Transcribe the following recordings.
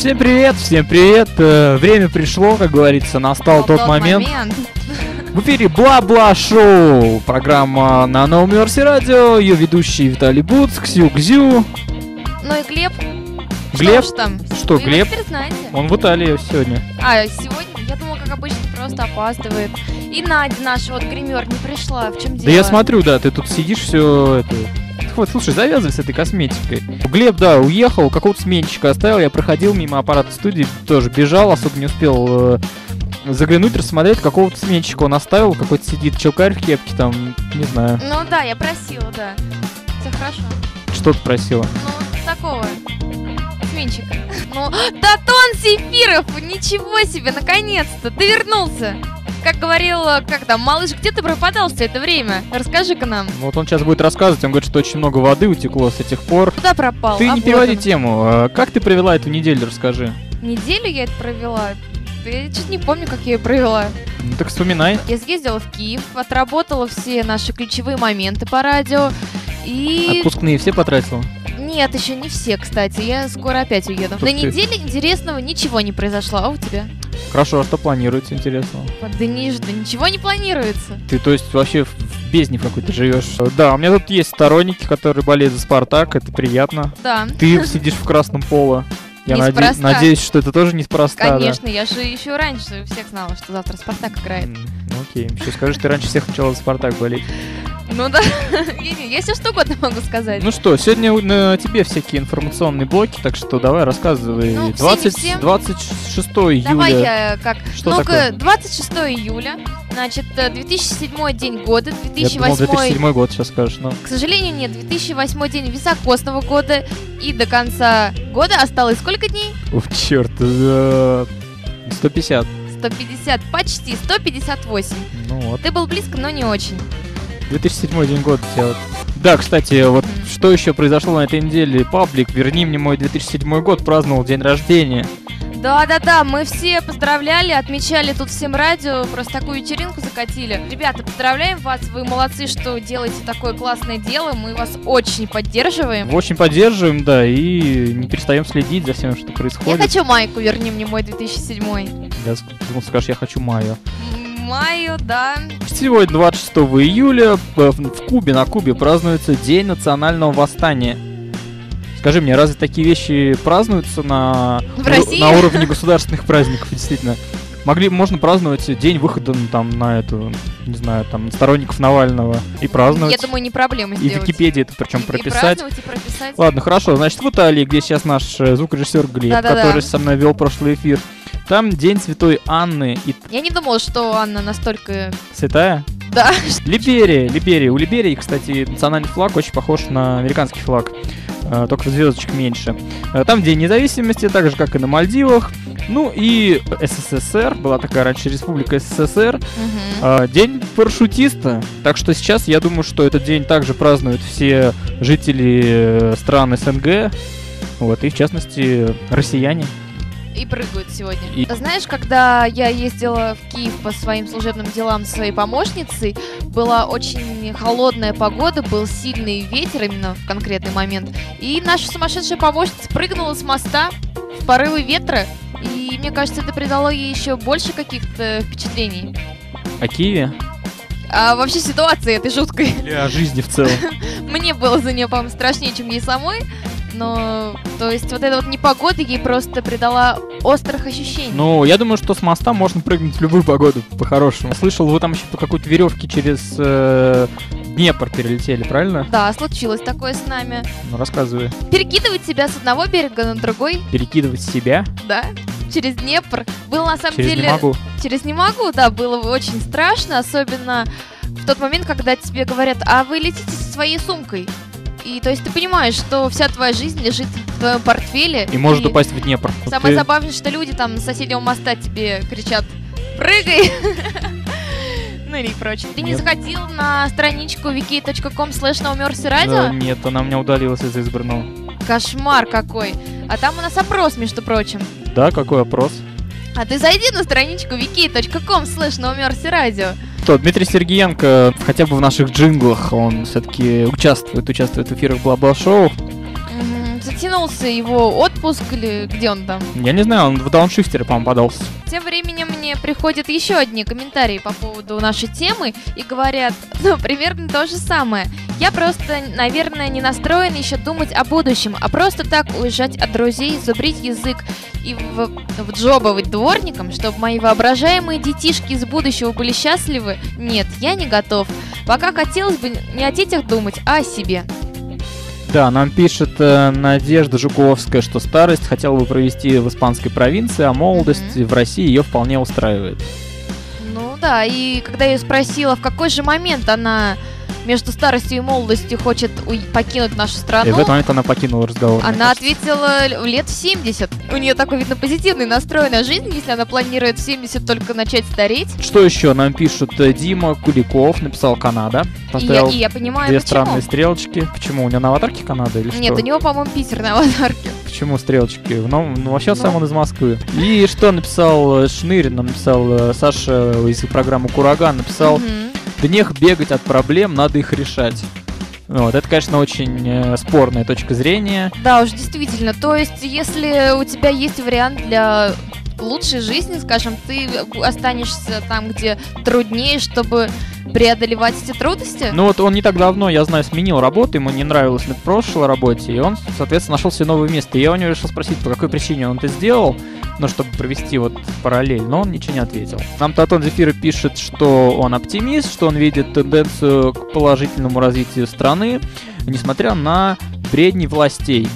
Всем привет, всем привет. Э, Время пришло, как говорится, настал тот, момент. В эфире Бла-Бла-шоу. Программа на Новом Мерсе Радио. Ее ведущий Виталий Буц, Ксю Гзю. Ну и Глеб. Глеб? Что там? Что, Вы Глеб? Он в Италии сегодня. А, сегодня, я думала, как обычно, просто опаздывает. И Надя наша, вот гример, не пришла. В чем дело? Да я смотрю, да, ты тут сидишь все это. Вот, слушай, завязывай с этой косметикой. Глеб, да, уехал, какого-то сменщика оставил, я проходил мимо аппарата студии, тоже бежал, особо не успел э, заглянуть, рассмотреть, какого-то сменщика он оставил, какой-то сидит челкарь в кепке, там, не знаю, Ну да, я просила, да. Все хорошо. что ты просила. Ну, такого. Сменщика. Ну, Татон Сефиров! Ничего себе, наконец-то! Ты вернулся! Как говорил, э, как там, малыш, где ты пропадал все это время? Расскажи-ка нам. Вот он сейчас будет рассказывать, он говорит, что очень много воды утекло с этих пор. Куда пропал? Ты А не переводи он. тему. А Как ты провела эту неделю, расскажи. Неделю я это провела. Я чуть не помню, как я ее провела. Ну так вспоминай. Я съездила в Киев, отработала все наши ключевые моменты по радио. И... Отпускные все потратила? Нет, еще не все, кстати. Я скоро опять уеду. Ух На ты. неделе интересного ничего не произошло. А у тебя? Хорошо, а что планируется интересного? Да, ни- да ничего не планируется. Ты, то есть, вообще в- бездне какой-то живешь. Да, у меня тут есть сторонники, которые болеют за Спартак, это приятно. Да. Ты сидишь в красном поло. Я наде- надеюсь, что это тоже неспроста. да? Конечно, я же еще раньше всех знала, что завтра Спартак играет. Ну окей, еще скажи, ты раньше всех начала за Спартак болеть. Ну да, я, все что угодно могу сказать. Ну что, сегодня на тебе всякие информационные блоки, так что давай рассказывай. Ну, всем 20, всем. 26 июля. Давай я как. Что Ну-ка, такое? 26 июля, значит, э, 2007 день года, Я думал, 2008 2007 год сейчас скажешь, но... К сожалению, нет. 2008 день високосного года. И до конца года осталось сколько дней? Ух, черт. э, 150. 150, почти 158. Ну вот. Ты был близко, но не очень. 2007 день года. Да, кстати, вот что еще произошло на этой неделе? Паблик, верни мне мой 2007 год, праздновал день рождения. Да-да-да, мы все поздравляли, отмечали тут всем радио, просто такую вечеринку закатили. Ребята, поздравляем вас, вы молодцы, что делаете такое классное дело, мы вас очень поддерживаем. Очень поддерживаем, да, и не перестаем следить за всем, что Я происходит. хочу майку, верни мне мой 2007. Я думал, скажешь, я хочу маю. Маю, да. Сегодня, 26 июля, в Кубе, на Кубе празднуется День национального восстания. Скажи мне, разве такие вещи празднуются на, на уровне государственных праздников, действительно? Могли, можно праздновать день выхода ну, там на эту, не знаю, там сторонников Навального и праздновать. Я думаю, не проблема и в сделать. Википедии это причем И- и прописать. праздновать, и прописать. Ладно, хорошо. Значит, в Италии, где сейчас наш э, звукорежиссер Глеб, Да-да-да. который со мной вел прошлый эфир, там День Святой Анны и Я не думала, что Анна настолько... Святая. Да, Либерия, Либерия. У Либерии, кстати, национальный флаг очень похож на американский флаг, э, только звездочек меньше. Э, Там День независимости, так же, как и на Мальдивах. Ну и СССР, была такая раньше республика СССР, э, День парашютиста. Так что сейчас я думаю, что этот день также празднуют все жители стран СНГ, вот, и в частности россияне. И прыгают сегодня. И- Знаешь, когда я ездила в Киев по своим служебным делам со своей помощницей, была очень холодная погода, был сильный ветер именно в конкретный момент, и наша сумасшедшая помощница прыгнула с моста в порывы ветра, и мне кажется, это придало ей еще больше каких-то впечатлений. О Киеве А вообще ситуация этой жуткой. или о жизни в целом. Мне было за нее, по-моему, страшнее, чем ей самой. Но, то есть, вот эта вот непогода ей просто придала острых ощущений. Ну, я думаю, что с моста можно прыгнуть в любую погоду, по-хорошему. Слышал, вы там еще по какой-то веревке через э, Днепр перелетели, правильно? Да, случилось такое с нами. Ну, рассказывай. Перекидывать себя с одного берега на другой, Перекидывать себя да, через Днепр. Было на самом через деле... не могу. Через не могу, да, было очень страшно, особенно в тот момент, когда тебе говорят, а вы летите со своей сумкой. И то есть ты понимаешь, что вся твоя жизнь лежит в твоем портфеле. И может упасть в Днепр. Самое ты- забавное, что люди там с соседнего моста тебе кричат «Прыгай!» Ну или прочее. Ты не заходил на страничку wiki.com slash Э, радио? Нет, она у меня удалилась из избранного. Кошмар какой. А там у нас опрос, между прочим. Да, какой опрос? А ты зайди на страничку wiki.com slash радио. Что, Дмитрий Сергеенко, хотя бы в наших джинглах, он все-таки участвует, участвует в эфирах Бла-Бла Шоу. Затянулся его отпуск отпуск или где он там? Я не знаю, он в дауншифтеры, по-моему, подался. Тем временем мне приходят еще одни комментарии по поводу нашей темы и говорят, ну, примерно то же самое. Я просто, наверное, не настроен еще думать о будущем, а просто так уезжать от друзей, зубрить язык и в, вджобывать дворником, чтобы мои воображаемые детишки из будущего были счастливы? Нет, я не готов. Пока хотелось бы не о детях думать, а о себе. Да, нам пишет э, Надежда Жуковская, что старость хотела бы провести в испанской провинции, а молодость Мгм. в России ее вполне устраивает. Ну да, и когда я ее спросила, в какой же момент она между старостью и молодостью хочет покинуть нашу И страну, в этот момент она покинула разговор. она ответила лет в 70. У нее такой, видно, позитивный настрой на жизнь, если она планирует в 70 только начать стареть. Что еще нам пишут? Э, Дима Куликов написал Канада. И я, Поставил и я понимаю, две почему. странные стрелочки. Почему? У него на аватарке Канада или Нет, что? у него, по-моему, Питер на аватарке. Почему стрелочки? Ну, ну, вообще Ну. сам он из Москвы. И что написал э, Шнырь, нам написал э, Саша из программы Кураган, написал, Днех бегать от проблем, надо их решать. Вот, это, конечно, очень э, спорная точка зрения. Да уж, действительно. То есть, если у тебя есть вариант для лучшей жизни, скажем, ты останешься там, где труднее, чтобы преодолевать эти трудности? Ну вот он не так давно, я знаю, сменил работу, ему не нравилось на прошлой работе, и он, соответственно, нашел себе новое место. И я у него решил спросить, по какой причине он это сделал, ну, чтобы провести вот параллель, но он ничего не ответил. Нам Татон Зефира пишет, что он оптимист, что он видит тенденцию к положительному развитию страны, несмотря на бредни властей.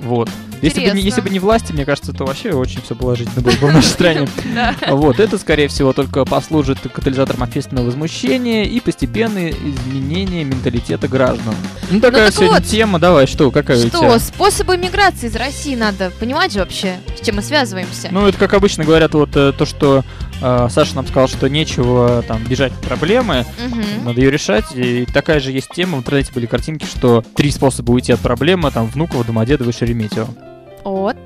Вот. Если бы, не, если бы не власти, мне кажется, то вообще очень все положительно было бы в нашей стране. Вот, это, скорее всего, только послужит катализатором общественного возмущения и постепенное изменение менталитета граждан. Ну, такая так сегодня тема. Давай, что, какая у Что, тебя? способы миграции из России надо понимать же вообще, с чем мы связываемся. Ну, это, как обычно говорят, вот э, то, что э, Саша нам сказал, что нечего там бежать от проблемы, Мгм. надо ее решать. И такая же есть тема, в интернете были картинки, что три способа уйти от проблемы, там, Внуково, Домодедово и Шереметьево. Вот.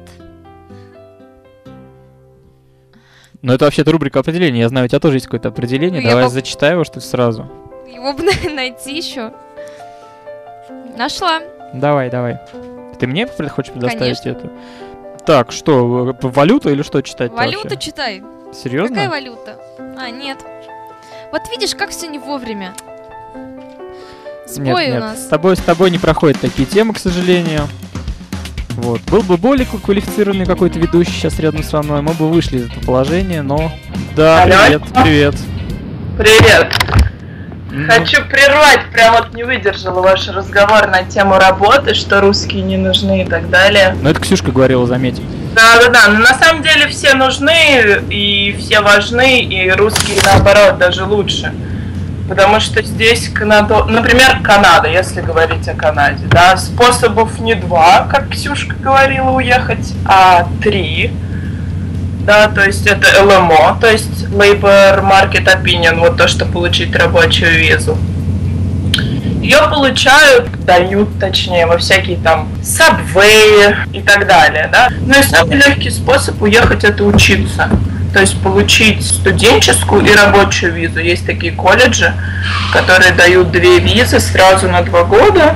Но это вообще-то рубрика определения. Я знаю, у тебя тоже есть какое-то определение. Ну, я Давай пop- зачитай его, что ли, сразу. Его бы найти еще. Нашла. Давай, давай. Ты мне хочешь предоставить Конечно. это? Так, что, в- валюту или что читать Валюту читай. Серьезно? Какая валюта? А, нет. Вот видишь, как все не вовремя. Нет, Сбой у нет. нас. С тобой, с тобой не проходят такие темы, к сожалению. Вот. Был бы более ква- квалифицированный какой-то ведущий сейчас рядом со мной, мы бы вышли из этого положения, но... Да, Алло. привет, привет. Привет. Ну, Хочу прервать, прям вот не выдержала ваш разговор на тему работы, что русские не нужны и так далее. Ну, это Ксюшка говорила, заметь. Да, да, да, но на самом деле все нужны и все важны, и русские наоборот даже лучше. Потому что здесь, Канадо... например, Канада, если говорить о Канаде, да, способов не два, как Ксюшка говорила, уехать, а три. Да, то есть это ЛМО, то есть Labor Market Opinion, вот то, что получить рабочую визу. Ее получают, дают, точнее, во всякие там сабвеи и так далее, да. Ну и самый легкий способ уехать это учиться. То есть получить студенческую и рабочую визу. Есть такие колледжи, которые дают две визы сразу на два года.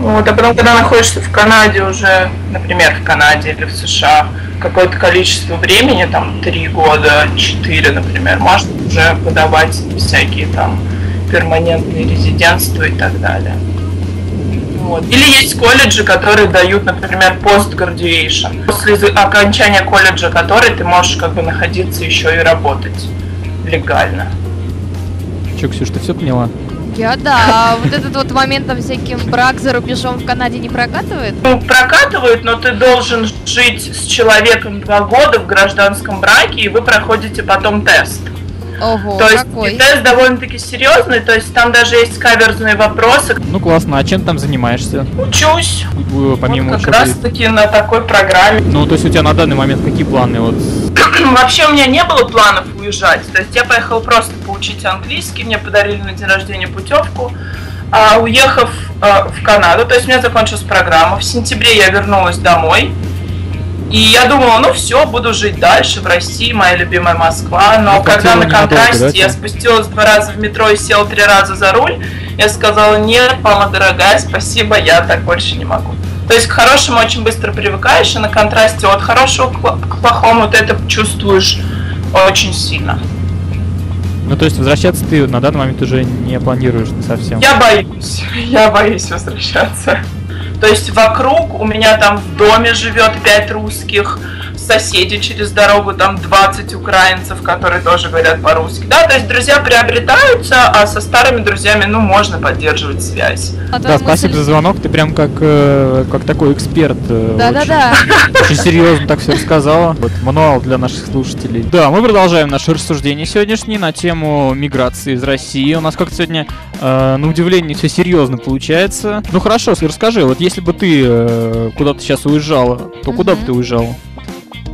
Вот, а потом, когда находишься в Канаде уже, например, в Канаде или в США, какое-то количество времени, там, три года, четыре, например, можно уже подавать всякие там перманентные резидентства и так далее. Вот. Или есть колледжи, которые дают, например, post-graduation. После за- окончания колледжа, который ты можешь как бы находиться еще и работать легально. Че, Ксюш, ты все поняла? Я да, а вот этот вот момент там всяким брак за рубежом в Канаде не прокатывает? Ну, прокатывают, но ты должен жить с человеком два года в гражданском браке, и вы проходите потом тест. Ого, то есть какой? тест довольно-таки серьезный, то есть там даже есть каверзные вопросы. Ну, классно. А чем там занимаешься? Учусь. Э, Помимо вот как учебы? раз таки на такой программе. Ну, то есть у тебя на данный момент какие планы? Вот Вообще у меня не было планов уезжать. То есть я поехала просто поучить английский, мне подарили на день рождения путевку. А уехав э, в Канаду, то есть у меня закончилась программа, в сентябре я вернулась домой. И я думала, ну все, буду жить дальше в России, моя любимая Москва. Но Ну, когда на контрасте да, я спустилась два раза в метро и села три раза за руль, я сказала, нет, мама дорогая, спасибо, я так больше не могу. То есть к хорошему очень быстро привыкаешь, и на контрасте от хорошего к плохому ты это чувствуешь очень сильно. Ну, то есть возвращаться ты на данный момент уже не планируешь совсем? Я боюсь. Я боюсь возвращаться. То есть вокруг у меня там в доме живет пять русских, соседи через дорогу, там 20 украинцев, которые тоже говорят по-русски. Да, то есть друзья приобретаются, а со старыми друзьями, ну, можно поддерживать связь. А да, спасибо за звонок, ты прям как, э, как такой эксперт. Э, Да-да-да. Очень серьезно так все рассказала. Вот мануал для наших слушателей. Да, мы продолжаем наше рассуждение сегодняшнее на тему миграции из России. У нас как-то сегодня, э, на удивление, все серьезно получается. Ну хорошо, расскажи, вот если бы ты э, куда-то сейчас уезжала, то куда бы ты уезжала?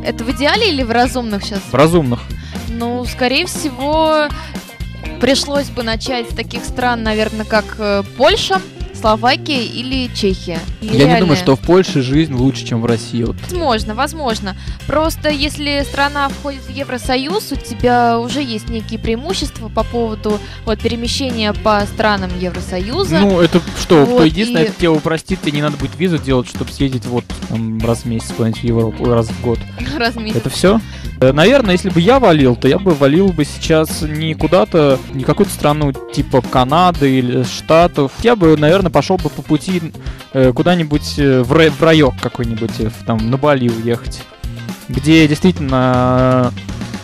Это в идеале или в разумных сейчас? В разумных. Ну, скорее всего, пришлось бы начать с таких стран, наверное, как э, Польша, Словакия или Чехия? Я реальная? не думаю, что в Польше жизнь лучше, чем в России. Вот. Возможно, возможно. Просто если страна входит в Евросоюз, у тебя уже есть некие преимущества по поводу вот, перемещения по странам Евросоюза. Ну, это что, вот, единственное, и... это тебя упростит, тебе не надо будет визу делать, чтобы съездить вот там, раз в месяц куда-нибудь в Европу, раз в год. Раз в месяц. Это все? Э, наверное, если бы я валил, то я бы валил бы сейчас не куда-то, не какую-то страну типа Канады или Штатов. Я бы, наверное, пошел бы по пути э, куда-нибудь э, в, в райок какой-нибудь, э, там, на Бали уехать. Где действительно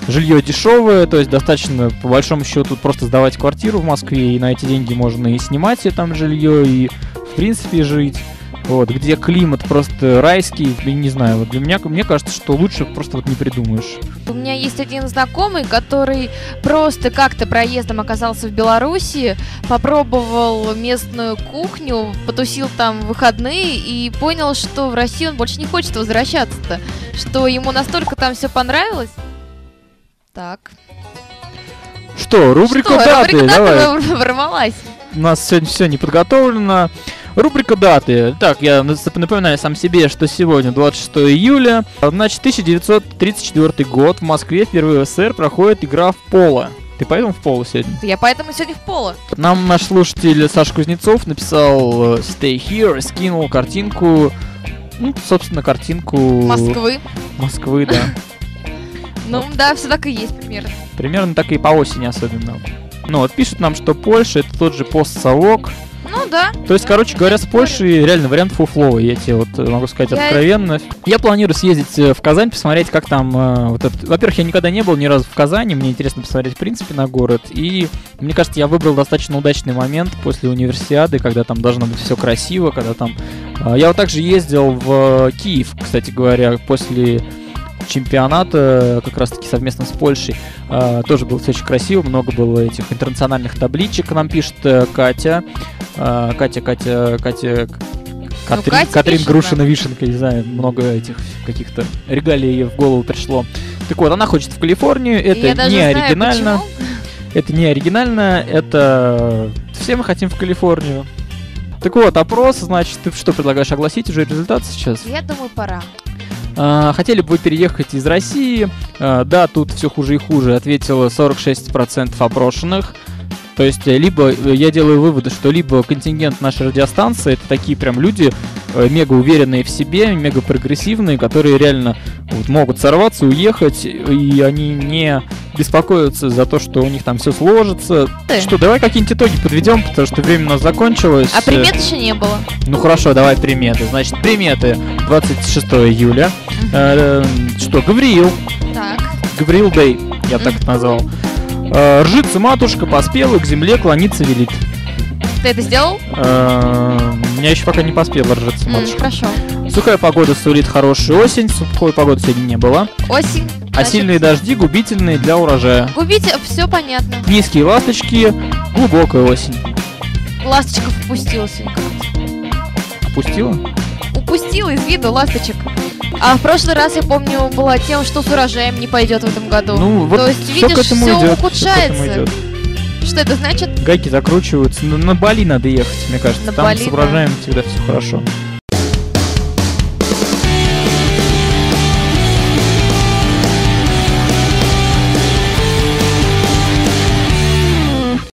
жилье дешевое, то есть достаточно, по большому счету, просто сдавать квартиру в Москве, и на эти деньги можно и снимать себе там жилье, и в принципе жить вот, где климат просто райский, не знаю, вот для меня, мне кажется, что лучше просто вот не придумаешь. У меня есть один знакомый, который просто как-то проездом оказался в Беларуси, попробовал местную кухню, потусил там выходные и понял, что в Россию он больше не хочет возвращаться-то, что ему настолько там все понравилось. Так. Что, рубрика что, даты, рубрика давай. ворвалась. У нас сегодня все не подготовлено. Рубрика даты. Так, я напоминаю сам себе, что сегодня 26 июля. Значит, 1934 год в Москве впервые в СССР проходит игра в поло. Ты поэтому в поло сегодня? Я поэтому сегодня в поло. Нам наш слушатель Саша Кузнецов написал э, Stay Here, скинул картинку, ну, собственно, картинку... Москвы. Москвы, да. Ну, да, все так и есть примерно. Примерно так и по осени особенно. Ну, вот пишут нам, что Польша это тот же постсовок, ну да. То есть, короче говоря, с Польшей реально вариант фуфловый, я тебе вот э, могу сказать я... откровенно. Я планирую съездить э, в Казань, посмотреть, как там... Э, вот это... Во-первых, я никогда не был ни разу в Казани, мне интересно посмотреть, в принципе, на город. И мне кажется, я выбрал достаточно удачный момент после универсиады, когда там должно быть все красиво, когда там... Я вот также ездил в Киев, кстати говоря, после чемпионата, как раз таки совместно с Польшей. Э, тоже было все очень красиво, много было этих интернациональных табличек, нам пишет э, Катя. Э, Катя, Катя, Катя... Ну, Катрин, Катя Катрин пишет, Грушина Вишенка, не знаю, много этих каких-то регалий ей в голову пришло. Так вот, она хочет в Калифорнию, это Я не оригинально. Почему. Это не оригинально, это все мы хотим в Калифорнию. Так вот, опрос, значит, ты что предлагаешь огласить уже результат сейчас? Я думаю, пора. А, хотели бы вы переехать из России? А, да, тут все хуже и хуже, ответило 46% опрошенных. То есть, э, либо э, я делаю выводы, что либо контингент нашей радиостанции это такие прям люди э, мега уверенные в себе, мега прогрессивные, которые реально вот, могут сорваться, уехать, и они не беспокоятся за то, что у них там все сложится. Ты. Что, давай какие-нибудь итоги подведем, потому что время у нас закончилось. А примет еще не было. Ну хорошо, давай приметы. Значит, приметы 26 июля. Э, что, Гавриил. Так. Гавриил Дэй, я так это назвал. Э, ржится матушка, поспела, к земле клониться велит. Ты это сделал? Э, у меня еще пока не поспела ржиться матушка. Хорошо. Сухая погода сулит хорошую осень, сухой погоды сегодня не было. Осень. А сильные дожди губительные для урожая. Губите, все понятно. Низкие ласточки, глубокая осень. Ласточков упустился. Опустила? Упустила из виду ласточек. А в прошлый раз, я помню, была тем, что с урожаем не пойдет в этом году. Ну, вот То есть, видишь, все идет, ухудшается. Что это значит? Гайки закручиваются. На, на Бали надо ехать, мне кажется. На Там Бали, с урожаем да. всегда все хорошо.